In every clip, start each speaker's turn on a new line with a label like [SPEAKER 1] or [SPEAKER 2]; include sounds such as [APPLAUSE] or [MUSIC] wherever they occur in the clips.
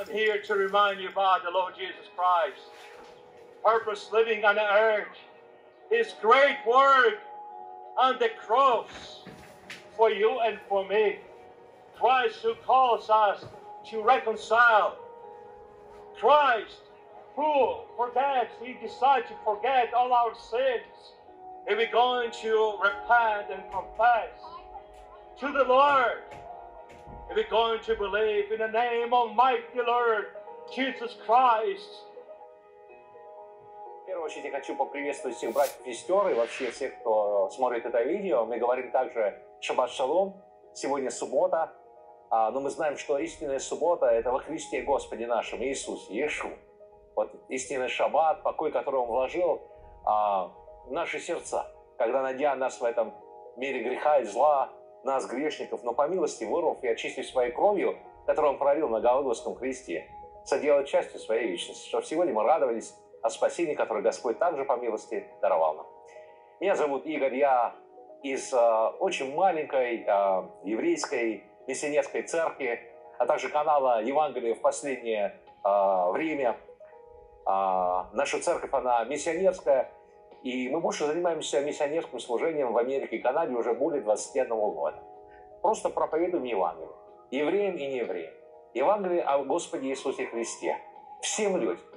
[SPEAKER 1] I'm here to remind you about the Lord Jesus Christ. Purpose living on the earth. His great work on the cross for you and for me. Christ who calls us to reconcile. Christ who forgets, he decided to forget all our sins. If we're going to repent and confess to the Lord, if we're going to believe in the name of mighty Lord Jesus Christ,
[SPEAKER 2] В первую очередь я хочу поприветствовать всех братьев и сестер и вообще всех, кто смотрит это видео. Мы говорим также «Шаббат шалом». Сегодня суббота, а, но мы знаем, что истинная суббота – это во Христе Господе нашем, Иисусе, Иешу. Вот истинный шаббат, покой, который Он вложил а, в наши сердца, когда, найдя нас в этом мире греха и зла, нас, грешников, но по милости вырвав и очистив своей кровью, которую Он пролил на Голгофском кресте, соделать частью своей вечности, чтобы сегодня мы радовались о спасении, которое Господь также по милости даровал нам. Меня зовут Игорь, я из э, очень маленькой э, еврейской миссионерской церкви, а также канала Евангелия в последнее э, время. Э, наша церковь, она миссионерская, и мы больше занимаемся миссионерским служением в Америке и Канаде уже более 21 года. Просто проповедуем Евангелие. Евреям и неевреям. Евангелие о Господе Иисусе Христе. Всем людям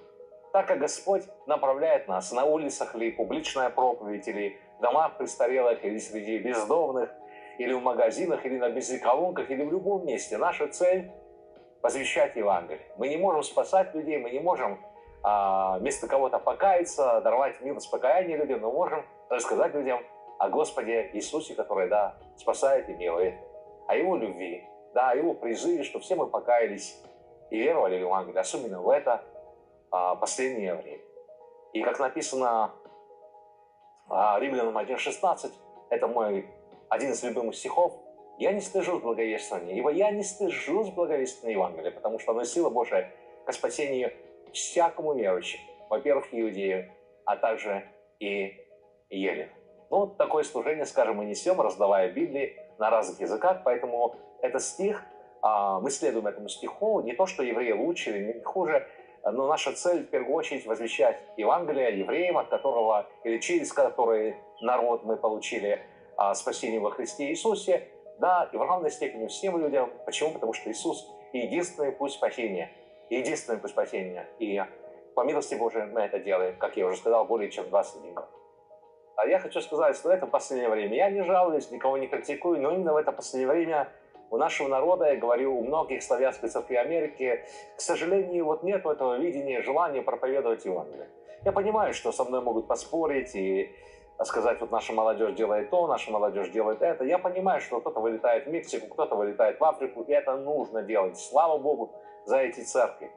[SPEAKER 2] так как Господь направляет нас на улицах или публичная проповедь, или в домах престарелых, или среди бездомных, или в магазинах, или на бензоколонках, или в любом месте. Наша цель – возвещать Евангелие. Мы не можем спасать людей, мы не можем а, вместо кого-то покаяться, даровать милость покаяния людям, но можем рассказать людям о Господе Иисусе, который, да, спасает и милует, о Его любви, да, о Его призыве, что все мы покаялись и веровали в Евангелие, особенно в это а, последнее время. И как написано а, Римлянам 1.16, это мой один из любимых стихов, «Я не стыжусь благовествования, ибо я не стыжусь благовествования Евангелия, потому что оно сила Божия к спасению всякому верующему, во-первых, иудею, а также и елен». Ну, такое служение, скажем, мы несем, раздавая Библии на разных языках, поэтому этот стих, а, мы следуем этому стиху, не то, что евреи лучше или хуже, но наша цель в первую очередь возвещать Евангелие евреям, от которого или через который народ мы получили а, спасение во Христе Иисусе, да, и в равной степени всем людям. Почему? Потому что Иисус единственный путь спасения, единственный путь спасения. И по милости Божией мы это делаем, как я уже сказал, более чем 21 год. А я хочу сказать, что это последнее время я не жалуюсь, никого не критикую, но именно в это последнее время у нашего народа, я говорю, у многих славянской церкви Америки, к сожалению, вот нет этого видения, желания проповедовать Евангелие. Я понимаю, что со мной могут поспорить и сказать, вот наша молодежь делает то, наша молодежь делает это. Я понимаю, что кто-то вылетает в Мексику, кто-то вылетает в Африку, и это нужно делать. Слава Богу за эти церкви.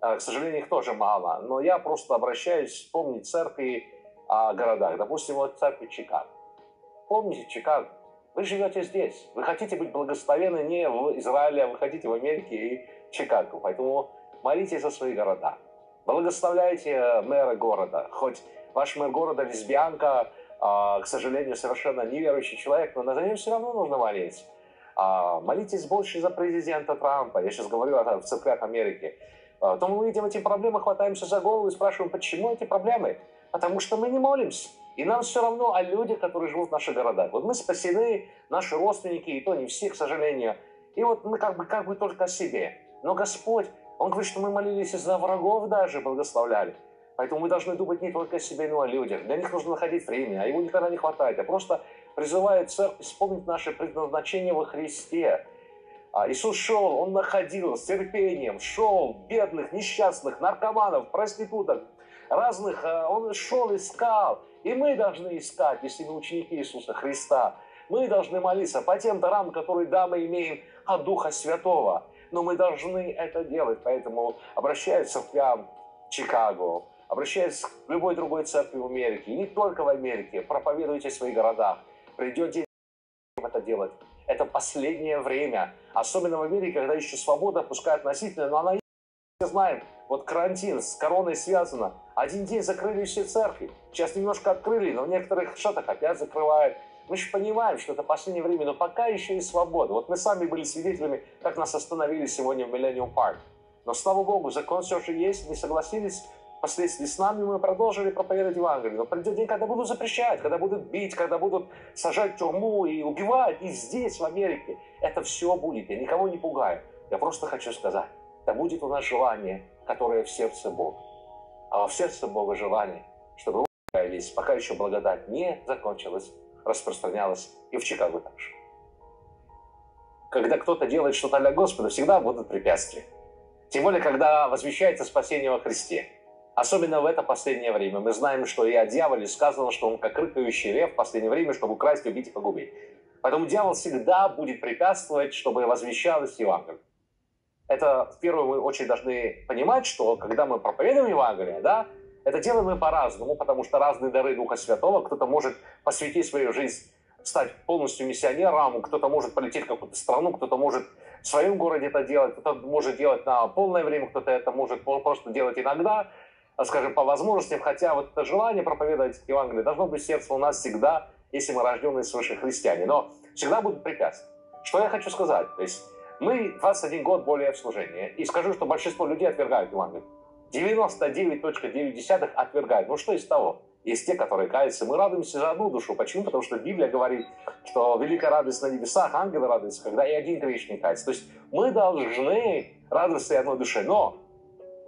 [SPEAKER 2] А, к сожалению, их тоже мало. Но я просто обращаюсь вспомнить церкви о городах. Допустим, вот церковь Чикаго. Помните Чикаго? Вы живете здесь. Вы хотите быть благословенны не в Израиле, а вы хотите в Америке и Чикаго. Поэтому молитесь за свои города. Благословляйте э, мэра города. Хоть ваш мэр города лесбиянка, а, к сожалению, совершенно неверующий человек, но за ним все равно нужно молиться. А, молитесь больше за президента Трампа. Я сейчас говорю о, в церквях Америки. А, то мы видим эти проблемы, хватаемся за голову и спрашиваем, почему эти проблемы? Потому что мы не молимся. И нам все равно о людях, которые живут в наших городах. Вот мы спасены, наши родственники, и то не все, к сожалению. И вот мы как бы, как бы только о себе. Но Господь, Он говорит, что мы молились из-за врагов даже, благословляли. Поэтому мы должны думать не только о себе, но о людях. Для них нужно находить время, а его никогда не хватает. Я просто призываю церковь вспомнить наше предназначение во Христе. А Иисус шел, Он находил с терпением, шел бедных, несчастных, наркоманов, проституток, разных, э, Он шел, искал. И мы должны искать, если мы ученики Иисуса Христа. Мы должны молиться по тем дарам, которые, да, мы имеем от Духа Святого. Но мы должны это делать. Поэтому обращаюсь к церквям Чикаго, обращаюсь к любой другой церкви в Америке. не только в Америке. Проповедуйте в своих городах. Придет день это делать. Это последнее время. Особенно в Америке, когда еще свобода, пускай относительно, но она. Мы знаем, вот карантин с короной связано. Один день закрыли все церкви. Сейчас немножко открыли, но в некоторых штатах опять закрывают. Мы же понимаем, что это последнее время, но пока еще и свобода. Вот мы сами были свидетелями, как нас остановили сегодня в Millennium Парк. Но, слава Богу, закон все же есть, не согласились впоследствии с нами, мы продолжили проповедовать Евангелие. Но придет день, когда будут запрещать, когда будут бить, когда будут сажать в тюрьму и убивать. И здесь, в Америке, это все будет. Я никого не пугаю. Я просто хочу сказать, да будет у нас желание, которое в сердце Бога. А в сердце Бога желание, чтобы вы покаялись, пока еще благодать не закончилась, распространялась и в Чикаго также. Когда кто-то делает что-то для Господа, всегда будут препятствия. Тем более, когда возвещается спасение во Христе. Особенно в это последнее время. Мы знаем, что и о дьяволе сказано, что он как рыкающий лев в последнее время, чтобы украсть, убить и погубить. Поэтому дьявол всегда будет препятствовать, чтобы возвещалось Евангелие. Это, в первую мы очень должны понимать, что когда мы проповедуем Евангелие, да, это делаем мы по-разному, потому что разные дары Духа Святого. Кто-то может посвятить свою жизнь, стать полностью миссионером, кто-то может полететь в какую-то страну, кто-то может в своем городе это делать, кто-то может делать на полное время, кто-то это может просто делать иногда. Скажем, по возможностям, хотя вот это желание проповедовать Евангелие должно быть сердце у нас всегда, если мы рожденные свыше христиане. Но всегда будут препятствия. Что я хочу сказать? То есть мы 21 год более в служении, и скажу, что большинство людей отвергают Евангелие. 99.9 отвергают. Ну что из того? Есть те, которые каются. Мы радуемся за одну душу. Почему? Потому что Библия говорит, что великая радость на небесах, ангелы радуются, когда и один грешник кается. То есть мы должны радоваться и одной душе. Но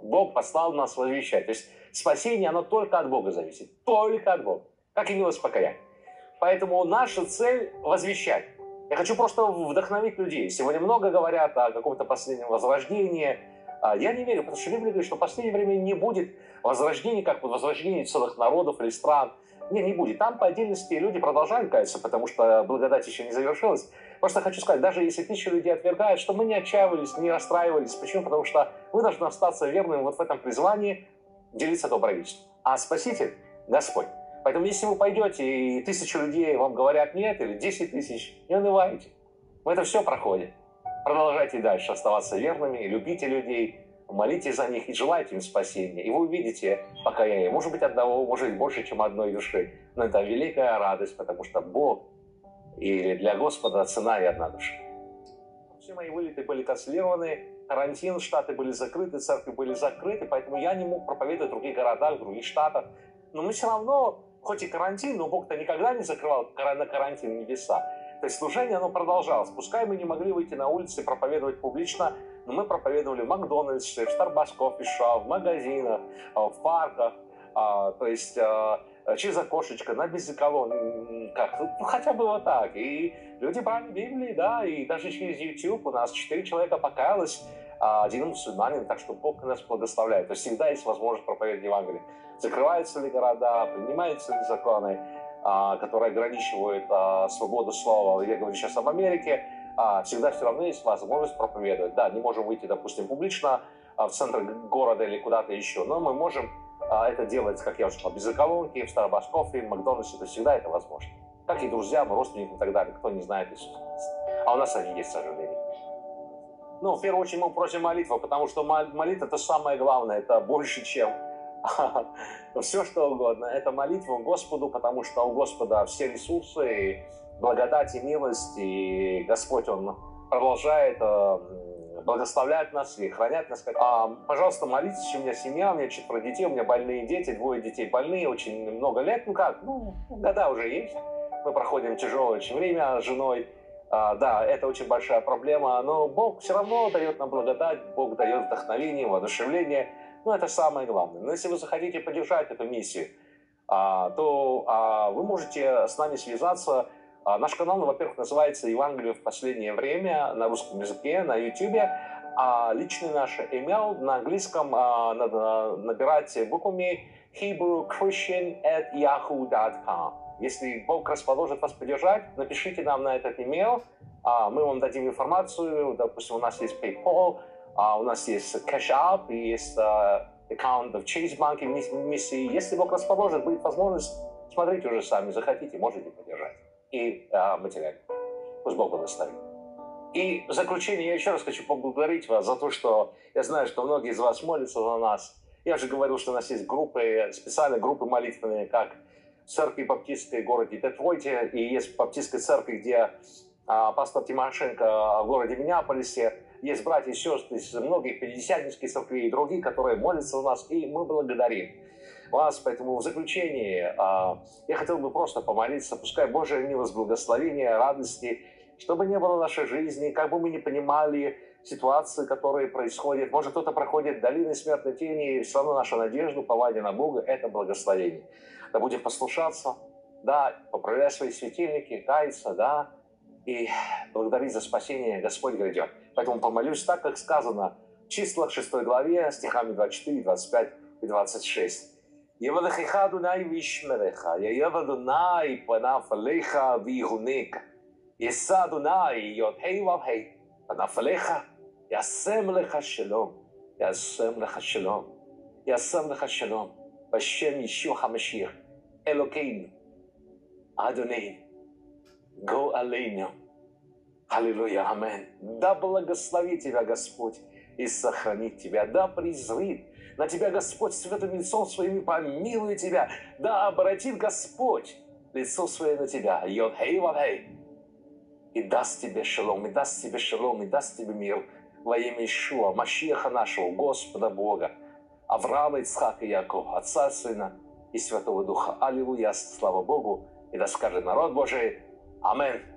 [SPEAKER 2] Бог послал нас возвещать. То есть спасение, оно только от Бога зависит. Только от Бога. Как и милость покаяние. Поэтому наша цель – возвещать. Я хочу просто вдохновить людей. Сегодня много говорят о каком-то последнем возрождении. А я не верю, потому что Библия говорит, что в последнее время не будет возрождения, как возрождения целых народов или стран. Не, не будет. Там по отдельности люди продолжают каяться, потому что благодать еще не завершилась. Просто хочу сказать, даже если тысячи людей отвергают, что мы не отчаивались, не расстраивались. Почему? Потому что мы должны остаться верными вот в этом призвании делиться доброй вестью. А Спаситель – Господь. Поэтому если вы пойдете, и тысячи людей вам говорят нет, или десять тысяч, не унывайте. Мы это все проходим. Продолжайте дальше оставаться верными, любите людей, молитесь за них и желайте им спасения. И вы увидите покаяние. Может быть, одного, может быть, больше, чем одной души. Но это великая радость, потому что Бог и для Господа цена и одна душа. Все мои вылеты были канцелированы, карантин, штаты были закрыты, церкви были закрыты, поэтому я не мог проповедовать в других городах, в других штатах. Но мы все равно, хоть и карантин, но Бог-то никогда не закрывал на карантин небеса. То есть служение, оно продолжалось. Пускай мы не могли выйти на улицы и проповедовать публично, но мы проповедовали в Макдональдсе, в Starbucks Coffee Shop, в магазинах, в парках, а, то есть а, через окошечко, на беззаколон, как, ну, хотя бы вот так. И люди брали Библии, да, и даже через YouTube у нас четыре человека покаялось, а один мусульманин, так что Бог нас благословляет. То есть всегда есть возможность проповедовать Евангелие. Закрываются ли города, принимаются ли законы, а, которые ограничивают а, свободу слова. Я говорю сейчас об Америке. А, всегда все равно есть возможность проповедовать. Да, не можем выйти, допустим, публично в центр города или куда-то еще, но мы можем это делать, как я уже сказал, без заколонки, в Coffee, в Макдональдсе, то всегда это возможно. Как и друзьям, родственникам и так далее, кто не знает Иисуса А у нас они есть, к сожалению. Ну, в первую очередь мы просим молитву, потому что молитва это самое главное, это больше, чем [LAUGHS] все что угодно. Это молитва Господу, потому что у Господа все ресурсы, благодать и милость, и Господь, Он продолжает благословлять нас и хранять нас. А, пожалуйста, молитесь, у меня семья, у меня четверо детей, у меня больные дети, двое детей больные, очень много лет, ну как, ну, года уже есть. Мы проходим тяжелое очень время с женой. А, да, это очень большая проблема, но Бог все равно дает нам благодать, Бог дает вдохновение, воодушевление. Ну, это самое главное. Но если вы захотите поддержать эту миссию, а, то а, вы можете с нами связаться. А, наш канал, ну, во-первых, называется «Евангелие в последнее время» на русском языке, на YouTube. А личный наш email на английском а, надо набирать буквами hebrewchristian at yahoo.com. Если Бог расположит вас поддержать, напишите нам на этот email, а, мы вам дадим информацию, допустим, у нас есть PayPal, а, у нас есть Cash App, есть аккаунт в Chase Bank миссии. Если Бог расположит, будет возможность, смотрите уже сами, захотите, можете поддержать. И а, материально. Пусть Бог благословит. И в заключение я еще раз хочу поблагодарить вас за то, что я знаю, что многие из вас молятся за нас. Я уже говорил, что у нас есть группы, специальные группы молитвенные, как церкви баптистской в городе Детройте, и есть баптистская церковь, где а, пастор Тимошенко в городе Миннеаполисе. есть братья и сестры из многих пятидесятнических церквей и других, которые молятся у нас, и мы благодарим вас. Поэтому в заключение а, я хотел бы просто помолиться, пускай Божья милость, благословение, радости, чтобы не было в нашей жизни, как бы мы не понимали ситуации, которые происходят. Может, кто-то проходит долины смертной тени, и все равно наша надежда, упование на Бога – это благословение. Да будем послушаться, да, поправлять свои светильники, каяться, да, и благодарить за спасение Господь грядет. Поэтому помолюсь так, как сказано в числах 6 главе, стихами 24, 25 и 26. יברכך אדוני וישמרך, יאהב אדוני פניו עליך ויהונק. יישא אדוני י"ה ו"ה פניו עליך, ישם לך שלום, ישם לך שלום, ישם לך שלום, בשם ישוע המשיח, אלוקינו, אדוני, גואלנו. Аллилуйя, амин. Да благословит тебя Господь и сохранит тебя, да презрит на тебя Господь святым лицом своим и помилует тебя, да обратит Господь лицо свое на тебя, йод хей вавей, и даст тебе шалом, и даст тебе шалом, и даст тебе мир во имя Ишуа, Машеха нашего, Господа Бога, Авраама, Ицхака и Якова, Отца, Сына и Святого Духа. Аллилуйя, слава Богу, и да скажет народ Божий. Аминь.